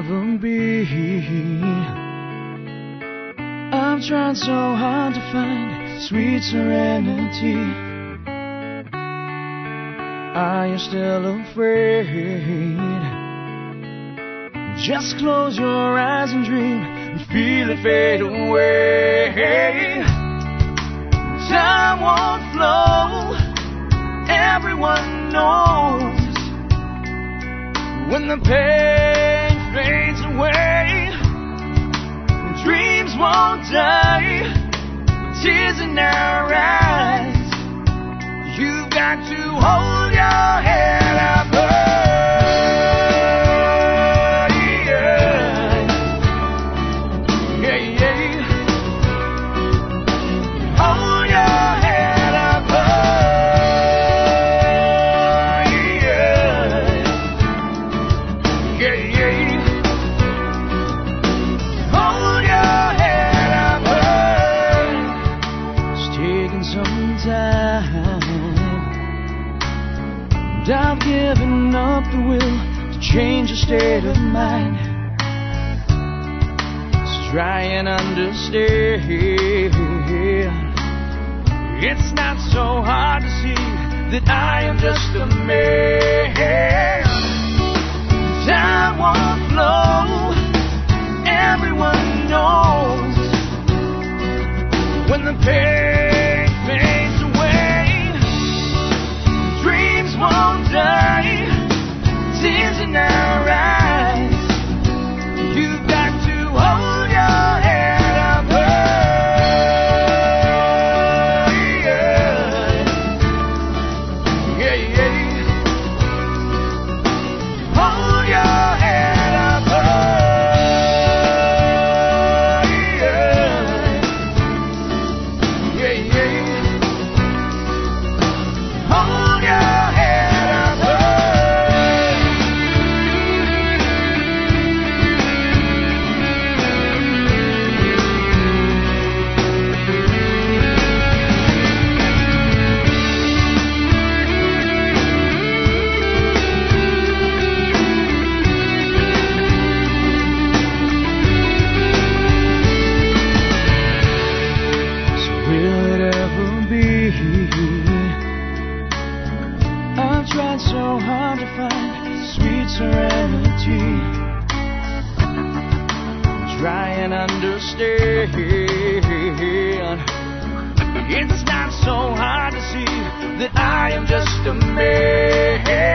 ever be. I've tried so hard to find sweet serenity. Are you still afraid? Just close your eyes and dream and feel it fade away. Time won't flow, everyone knows when the pain fades away. Dreams won't die with tears in our eyes. You've got to hold your head I've given up the will to change your state of mind. Just try and understand. It's not so hard to see that I am just a man. Find sweet serenity. Try and understand. It's not so hard to see that I am just a man.